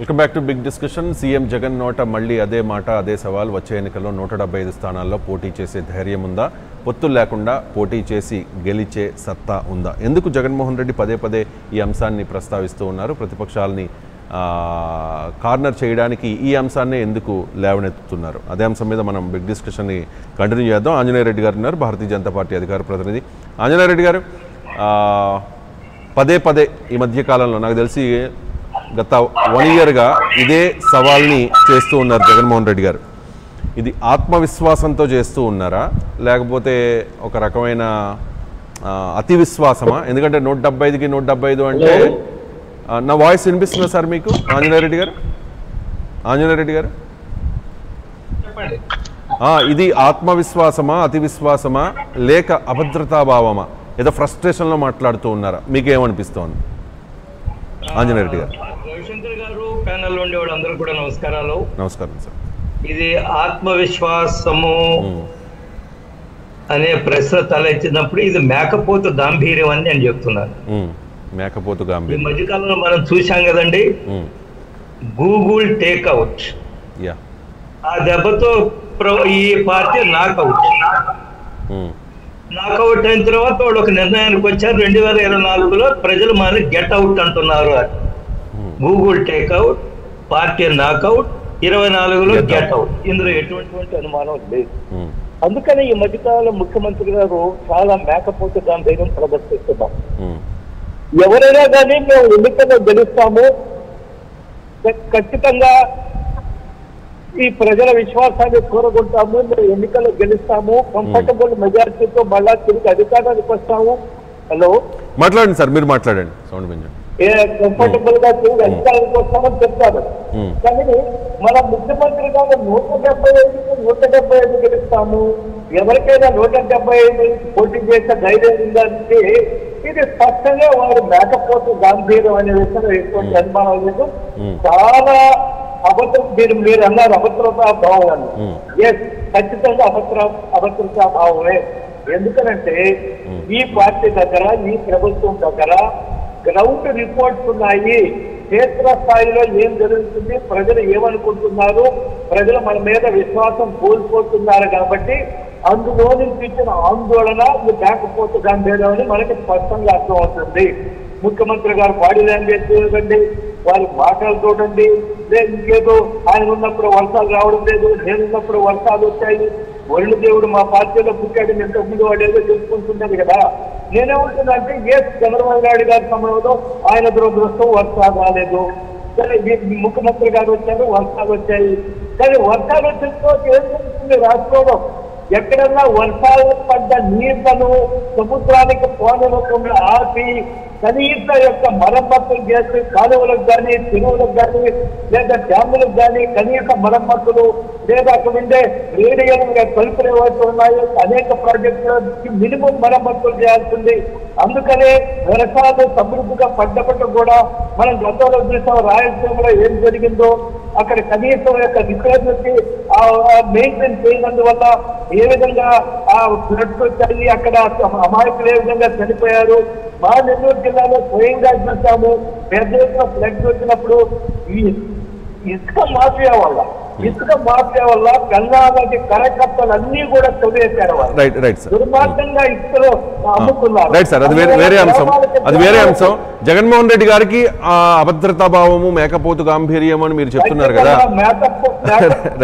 Welcome back to big discussion CM Jagan నోట మళ్ళీ అదే మాట అదే సవాల్. వచ్చే ఎన్నికల్లో నూట డెబ్బై ఐదు స్థానాల్లో పోటీ చేసే ధైర్యం ఉందా? పొత్తులు లేకుండా పోటీ చేసి గెలిచే సత్తా ఉందా? ఎందుకు జగన్మోహన్ రెడ్డి పదే పదే ఈ అంశాన్ని ప్రస్తావిస్తూ ఉన్నారు? ప్రతిపక్షాలని కార్నర్ చేయడానికి ఈ అంశాన్నే ఎందుకు లేవనెత్తుతున్నారు? అదే అంశం మీద మనం బిగ్ డిస్కషన్ని కంటిన్యూ చేద్దాం. ఆంజనేయ రెడ్డి గారు ఉన్నారు భారతీయ జనతా పార్టీ అధికార ప్రతినిధి. ఆంజనేయ రెడ్డి గారు పదే పదే ఈ మధ్య కాలంలో నాకు తెలిసి గత వన్ ఇయర్గా ఇదే సవాల్ని చేస్తూ ఉన్నారు జగన్మోహన్ రెడ్డి గారు. ఇది ఆత్మవిశ్వాసంతో చేస్తూ ఉన్నారా? లేకపోతే ఒక రకమైన అతి విశ్వాసమా ఎందుకంటే నూట డెబ్బై ఐదుకి నూట డెబ్బై ఐదు అంటే నా వాయిస్ వినిపిస్తుందా సార్ మీకు? ఆంజనేయ రెడ్డి గారు? ఆంజనేయ రెడ్డి గారు? ఇది ఆత్మవిశ్వాసమా అతి విశ్వాసమా లేక అభద్రతాభావమా? ఏదో ఫ్రస్ట్రేషన్లో మాట్లాడుతూ ఉన్నారా? మీకేమనిపిస్తోంది? ఆంజనేయ రెడ్డి గారు. రవిశంకర్ గారు ప్యానల్ ఉండేవాడు అందరూ కూడా నమస్కారాలు. నమస్కారం సార్. ఇది ఆత్మవిశ్వాసము అనే ప్రశ్న తలెత్తినప్పుడు ఇది మేకపోతు గాంభీర్యం అని నేను చెప్తున్నాను. మేకపోతు ఈ గాంభీర్యం. మధ్యకాలంలో మనం చూశాం కదండి గూగుల్ టేక్అవుట్. యా. ఆ దెబ్బతో ఈ పార్టీ నాకౌట్ నాకౌట్ అయిన తర్వాత వాళ్ళు ఒక నిర్ణయానికి వచ్చారు. రెండు వేల ఇరవై నాలుగులో ప్రజలు మరి గెట్ అవుట్ అంటున్నారు అని. గూగుల్ టేక్అవుట్ పార్టీ నాకౌట్ ఇరవై నాలుగులో Get out. Get out. ఇందులో ఎటువంటి అనుమానం లేదు. అందుకని ఈ మధ్యకాలంలో ముఖ్యమంత్రి గారు చాలా మేకపోతే గాంభీర్యం ప్రదర్శిస్తున్నాం. ఉమ్, ఎవరైనా కానీ మేము ఎన్నికల్లో గెలుస్తాము. ఖచ్చితంగా ఈ ప్రజల విశ్వాసాన్ని కూరగొంటాము మేము ఎన్నికల్లో గెలుస్తాము. కంఫర్టబుల్ మెజారిటీతో మళ్ళా తిరిగి అధికారానికి వస్తాము. హలో? మాట్లాడండి సార్ మీరు మాట్లాడండి. సౌండ్ పెంచండి కంఫర్టబుల్గా అధికారానికి వస్తామని చెప్తారు కానీ మన ముఖ్యమంత్రి గారు నూట డెబ్బై ఐదుకి నూట డెబ్బై ఐదు గెలుస్తాము ఎవరికైనా నూట డెబ్బై ఐదు పోటీ చేసే ధైర్యం ఉందంటే ఇది స్పష్టంగా వారు మేకపోతు గాంభీర్యం అనే విషయంలో ఎటువంటి అనుమానం లేదు. చాలా అభద్ర మీరు మీరు అన్నారు అభద్రతా భావం. అని. ఎస్ ఖచ్చితంగా అభద్ర అభద్రతా భావమే. ఎందుకనంటే. ఈ పార్టీ దగ్గర ఈ ప్రభుత్వం దగ్గర గ్రౌండ్ రిపోర్ట్స్ ఉన్నాయి. క్షేత్ర స్థాయిలో ఏం జరుగుతుంది? ప్రజలు ఏమనుకుంటున్నారు? ప్రజలు మన మీద విశ్వాసం కోల్పోతున్నారు కాబట్టి అందులో నుంచి ఇచ్చిన ఆందోళన లేకపోతే లేకపోతే గంభీరం అని మనకి స్పష్టంగా అర్థమవుతుంది. ముఖ్యమంత్రి గారు బాడీ లాంగ్వేజ్ చూడండి వారి మాటలు చూడండి. లేదు ఇంకేదో ఆయన ఉన్నప్పుడు వర్షాలు రావడం లేదు నేను ఉన్నప్పుడు వర్షాలు వచ్చాయి. వరుణ దేవుడు మా పార్టీలో పుట్టాడు నేను తొమ్మిది వాడు ఏదో కదా. నేనేమంటున్నానంటే ఏ చంద్రబాబు నాయుడు గారి సమయంలో ఆయన దురదృష్టం వర్షాలు రాలేదు సరే ముఖ్యమంత్రి గారు వచ్చారు వర్షాలు వచ్చాయి. కానీ వర్షాలు వచ్చిన తర్వాత ఏం జరుగుతుంది? రాష్ట్రంలో ఎక్కడన్నా వర్షాలు పడ్డ నీళ్ళను సముద్రానికి పోనకుండా ఆపి కనీస యొక్క మరమ్మతులు చేసి కాలువలకు కానీ చెరువులకు కానీ లేదా డ్యాములకు కానీ కనీస మరమ్మతులు లేదా అక్కడ ఉండే రేడియల్ తలుపులు ఏవైతే ఉన్నాయో అనేక ప్రాజెక్టులకి మినిమం మరమ్మతులు చేయాల్సింది. అందుకనే వర్షాలు సమృద్ధిగా పడ్డప్పటికి కూడా మనం గతంలో చూసాం రాయలసీమలో ఏం జరిగిందో అక్కడ కనీసం యొక్క రిపేర్లకి మెయింటైన్ చేయనందువల్ల ఏ విధంగా ఆ ఫ్లడ్స్ వచ్చాయి అక్కడ అమాయకులు ఏ విధంగా చనిపోయారు? మా నెల్లూరు జిల్లాలో స్వయంగా చూస్తాము పెద్ద ఎత్తున ఫ్లడ్స్ వచ్చినప్పుడు ఈ ఇసుక మాఫియా వల్ల. ఇసుక మాఫియా వల్ల నది కరకట్టలు అన్ని కూడా రైట్ రైట్ సార్ దుర్మార్గంగా ఇసుకలో అమ్ముకున్నారు. రైట్ సార్ అది వేరే వేరే అంశం. అది వేరే అంశం. జగన్మోహన్ రెడ్డి గారికి ఆ అభద్రతా భావము మేకపోతు గాంభీర్యం అని మీరు చెప్తున్నారు కదా.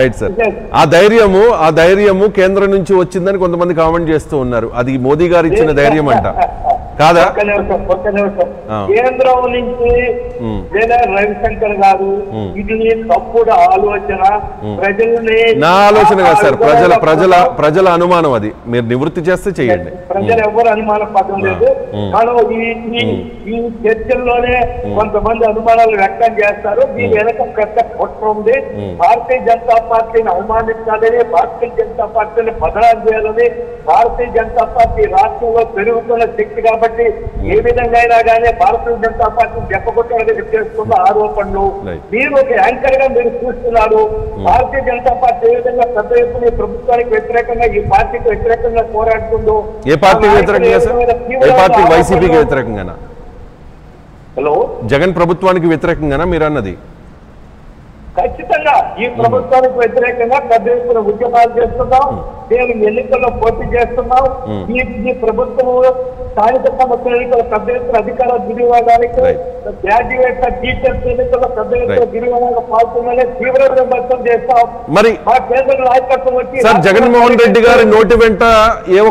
రైట్ సార్ ఆ ధైర్యము ఆ ధైర్యము కేంద్రం నుంచి వచ్చిందని కొంతమంది కామెంట్ చేస్తూ ఉన్నారు. అది మోదీ గారు ఇచ్చిన ధైర్యం అంట. కాదా. కేంద్రం నుంచి. లేదా రవిశంకర్ గారు. ఇది తప్పుడు ఆలోచన. ప్రజల్ని నా ఆలోచన కాదు సార్ ప్రజల ప్రజల ప్రజల అనుమానం అది. మీరు నివృత్తి చేస్తే చేయండి. ప్రజలు ఎవరు అనుమానం పడడం లేదు. మనం ఈ చర్చల్లోనే కొంతమంది అనుమానాలు వ్యక్తం చేస్తారు. దీని వెనక పెద్ద కుట్ర ఉంది. భారతీయ జనతా పార్టీని అవమానించాలని భారతీయ జనతా పార్టీని బదనాలు చేయాలని భారతీయ జనతా పార్టీ రాష్ట్రంలో పెరుగుతున్న శక్తి కాబట్టి ఏ విధంగా అయినా కానీ భారతీయ జనతా పార్టీ దెబ్బకొట్టడానికి చేస్తున్న ఆరోపణలు. మీరు ఒక యాంకర్గా మీరు చూస్తున్నారు. భారతీయ జనతా పార్టీ ఏ విధంగా పెద్ద ఎత్తున ప్రభుత్వానికి వ్యతిరేకంగా ఈ పార్టీకి వ్యతిరేకంగా పోరాడుతుందో ఏ పార్టీకి ఆ వ్యతిరేకంగా హలో? జగన్ ప్రభుత్వానికి వ్యతిరేకంగానా మీరు అన్నది? ఖచ్చితంగా ఈ ప్రభుత్వానికి వ్యతిరేకంగా పెద్ద ఎత్తున ఉద్యమాలు చేస్తున్నాం. నేను ఎన్నికల్లో పోటీ చేస్తున్నాం. ఈ ఈ ప్రభుత్వం స్థానిక సంస్థల ఎన్నికల పెద్ద ఎత్తున అధికార దుర్వినియోగానికి. గ్రాడ్యుయేట్ టీచర్స్ ఎన్నికల్లో పెద్ద ఎత్తున Right. దుర్వినియోగంగా పాల్గొనాలని తీవ్ర విమర్శలు చేస్తాం. మరి మా కేంద్ర నాయకత్వం వచ్చి జగన్మోహన్ రెడ్డి గారి నోటి వెంట ఏ